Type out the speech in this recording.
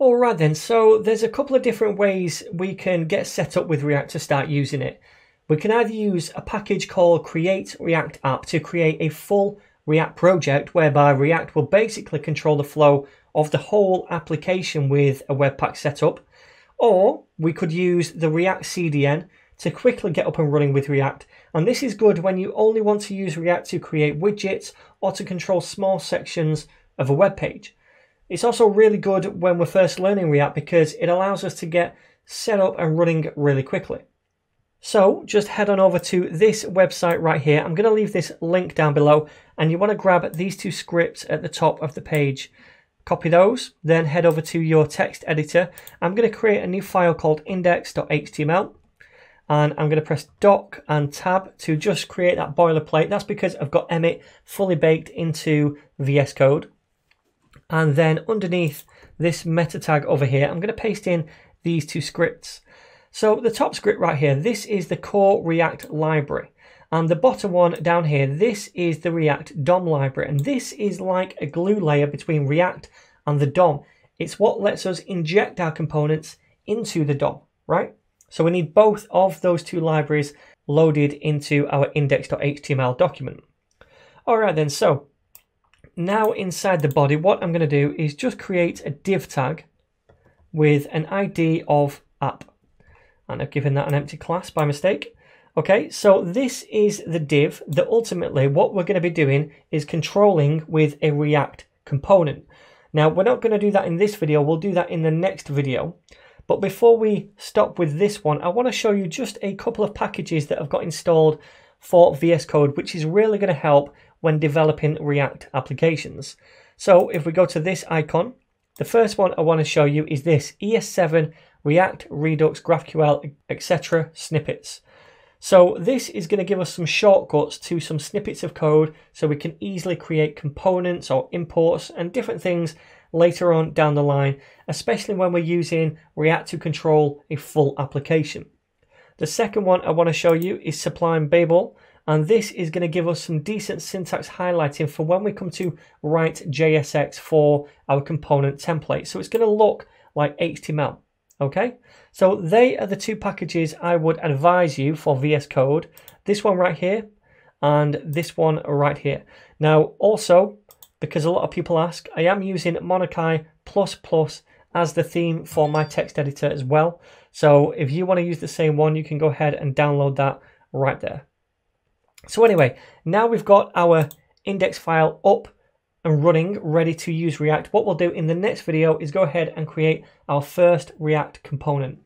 Alright then, so there's a couple of different ways we can get set up with React to start using it. We can either use a package called create React app to create a full React project whereby React will basically control the flow of the whole application with a Webpack setup. Or we could use the React CDN to quickly get up and running with React. And this is good when you only want to use React to create widgets or to control small sections of a web page. It's also really good when we're first learning React because it allows us to get set up and running really quickly. So just head on over to this website right here. I'm going to leave this link down below and you want to grab these two scripts at the top of the page. Copy those, then head over to your text editor. I'm going to create a new file called index.html and I'm going to press doc and tab to just create that boilerplate. That's because I've got Emmet fully baked into VS Code. And then underneath this meta tag over here, I'm going to paste in these two scripts. So the top script right here, this is the core React library. And the bottom one down here, this is the React DOM library. And this is like a glue layer between React and the DOM. It's what lets us inject our components into the DOM, right? So we need both of those two libraries loaded into our index.html document. All right then, so now inside the body, what I'm going to do is just create a div tag with an ID of app. And I've given that an empty class by mistake. Okay, so this is the div that ultimately what we're going to be doing is controlling with a React component. Now, we're not going to do that in this video. We'll do that in the next video. But before we stop with this one, I want to show you just a couple of packages that I've got installed for VS Code, which is really going to help when developing React applications. So if we go to this icon, the first one I want to show you is this ES7 React, Redux, GraphQL, etc. snippets. So this is going to give us some shortcuts to some snippets of code so we can easily create components or imports and different things later on down the line, especially when we're using React to control a full application. The second one I want to show you is Sublime Babel. And this is going to give us some decent syntax highlighting for when we come to write JSX for our component template. So it's going to look like HTML. Okay, so they are the two packages I would advise you for VS Code. This one right here and this one right here. Now also, because a lot of people ask, I am using Monokai++ as the theme for my text editor as well. So if you want to use the same one, you can go ahead and download that right there. So anyway, now we've got our index file up and running, ready to use React. What we'll do in the next video is go ahead and create our first React component.